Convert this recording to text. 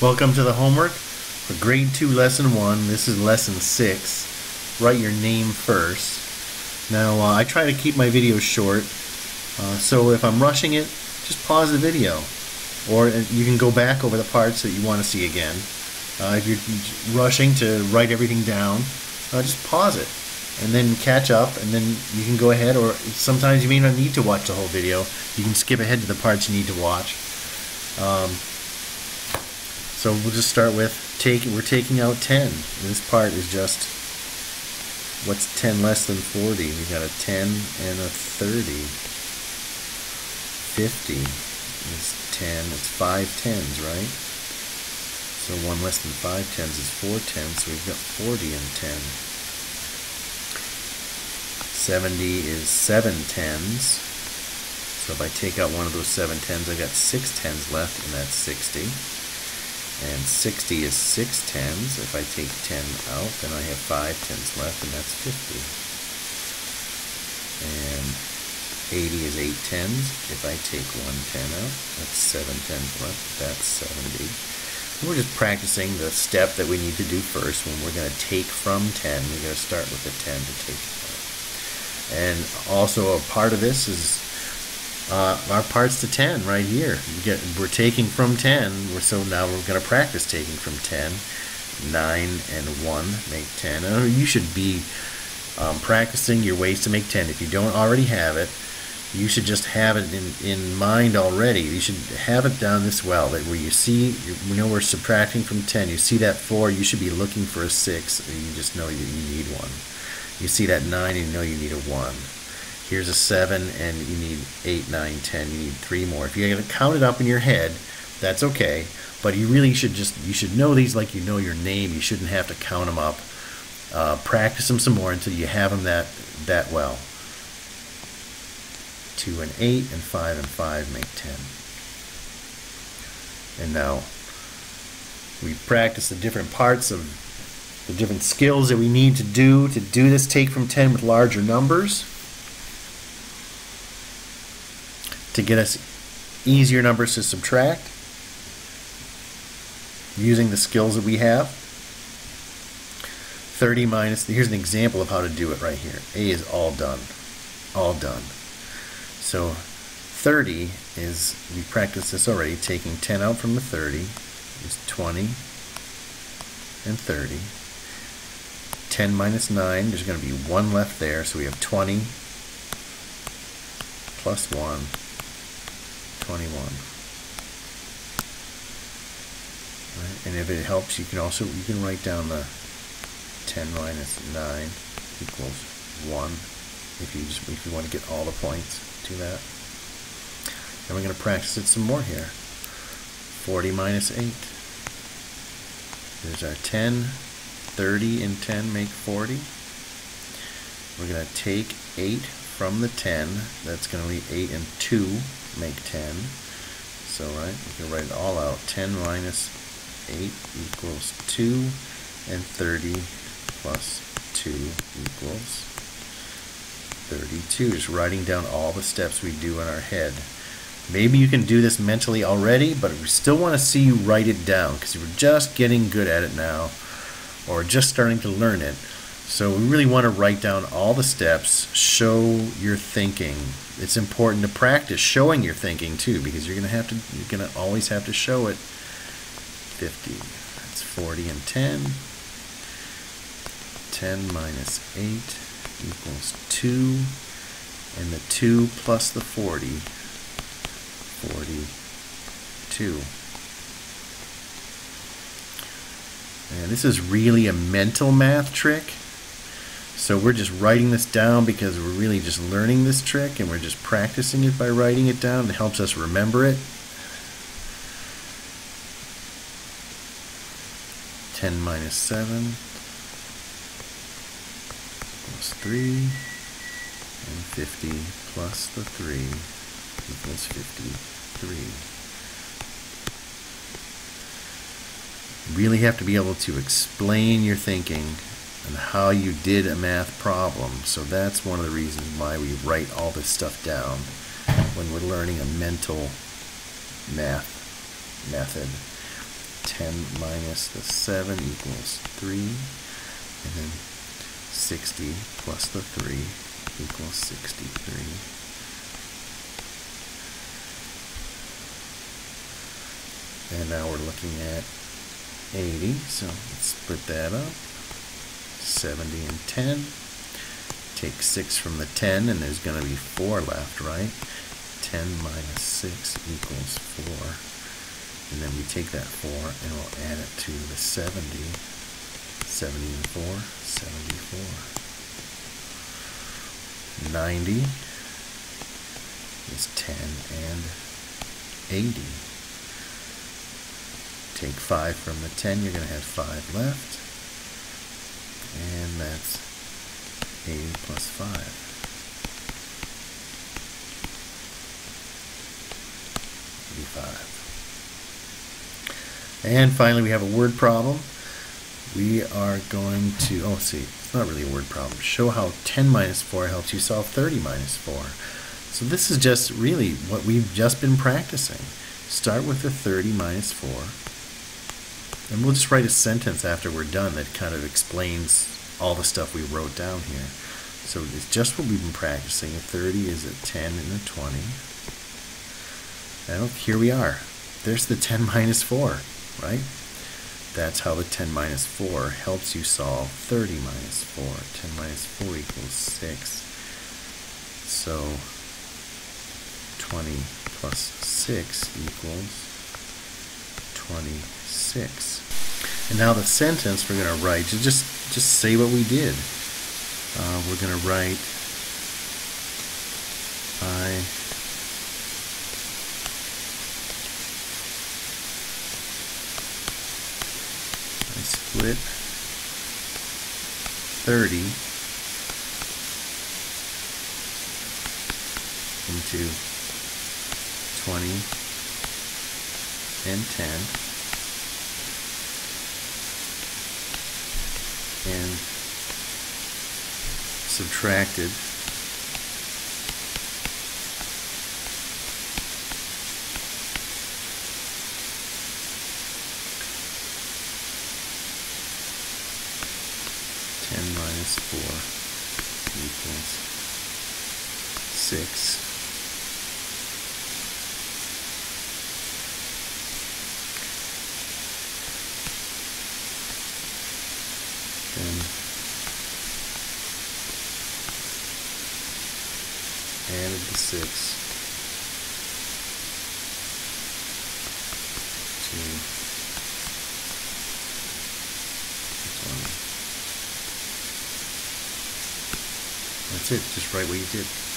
Welcome to the homework for grade 2 lesson 1. This is lesson 6. Write your name first. Now uh, I try to keep my videos short uh, so if I'm rushing it just pause the video or uh, you can go back over the parts that you want to see again. Uh, if you're rushing to write everything down uh, just pause it and then catch up and then you can go ahead or sometimes you may not need to watch the whole video. You can skip ahead to the parts you need to watch. Um, so we'll just start with take. We're taking out 10. This part is just what's 10 less than 40. We got a 10 and a 30. 50 is 10. It's five tens, right? So one less than five tens is four tens. So we've got 40 and 10. 70 is seven tens. So if I take out one of those seven tens, I've got six tens left, and that's 60 and 60 is 6 tens. If I take 10 out, then I have 5 tens left, and that's 50. And 80 is 8 tens. If I take 1 10 out, that's 7 tens left, that's 70. And we're just practicing the step that we need to do first when we're going to take from 10. We're going to start with the 10 to take from. And also a part of this is uh, our parts to 10 right here. We get, we're taking from 10, we're, so now we're going to practice taking from 10. 9 and 1 make 10. Uh, you should be um, practicing your ways to make 10. If you don't already have it, you should just have it in, in mind already. You should have it down this well, that where you see, you know we're subtracting from 10, you see that 4, you should be looking for a 6, you just know you, you need one. You see that 9, you know you need a 1 here's a 7 and you need 8 9 10 you need three more. If you're going to count it up in your head that's okay but you really should just you should know these like you know your name. You shouldn't have to count them up. Uh, practice them some more until you have them that that well. 2 and 8 and 5 and 5 make 10 and now we practice the different parts of the different skills that we need to do to do this take from 10 with larger numbers to get us easier numbers to subtract using the skills that we have. 30 minus, here's an example of how to do it right here. A is all done, all done. So 30 is, we practiced this already, taking 10 out from the 30 is 20 and 30. 10 minus 9, there's going to be 1 left there, so we have 20 plus 1 21. Right? And if it helps, you can also you can write down the 10 minus 9 equals 1 if you just if you want to get all the points to that. And we're going to practice it some more here. 40 minus 8. There's our 10. 30 and 10 make 40. We're going to take 8 from the 10. That's going to leave 8 and 2 make 10. So, right, we can write it all out. 10 minus 8 equals 2, and 30 plus 2 equals 32. Just writing down all the steps we do in our head. Maybe you can do this mentally already, but we still want to see you write it down because we're just getting good at it now or just starting to learn it. So we really want to write down all the steps, show your thinking. It's important to practice showing your thinking too, because you're gonna have to you're gonna always have to show it. 50. That's 40 and 10. 10 minus 8 equals 2. And the 2 plus the 40, 42. And this is really a mental math trick. So we're just writing this down because we're really just learning this trick and we're just practicing it by writing it down. It helps us remember it. 10 minus 7 plus 3 and 50 plus the 3 equals 53. You Really have to be able to explain your thinking and how you did a math problem. So that's one of the reasons why we write all this stuff down when we're learning a mental math method. 10 minus the 7 equals 3. And then 60 plus the 3 equals 63. And now we're looking at 80, so let's split that up. 70 and 10. Take 6 from the 10, and there's going to be 4 left, right? 10 minus 6 equals 4. And then we take that 4 and we'll add it to the 70. 70 and 4, 74. 90 is 10 and 80. Take 5 from the 10, you're going to have 5 left. And that's 80 plus 5. 85. And finally, we have a word problem. We are going to, oh, see, it's not really a word problem. Show how 10 minus 4 helps you solve 30 minus 4. So this is just really what we've just been practicing. Start with the 30 minus 4 and we'll just write a sentence after we're done that kind of explains all the stuff we wrote down here. So it's just what we've been practicing. A 30 is a 10 and a 20. Well, here we are. There's the 10 minus 4, right? That's how the 10 minus 4 helps you solve 30 minus 4. 10 minus 4 equals 6. So 20 plus 6 equals 26. And now the sentence we're going to write, just, just say what we did. Uh, we're going to write I I split 30 into 20 and 10 and subtracted. Ten minus four equals six and the 6 to 20. That's it, just write what you did.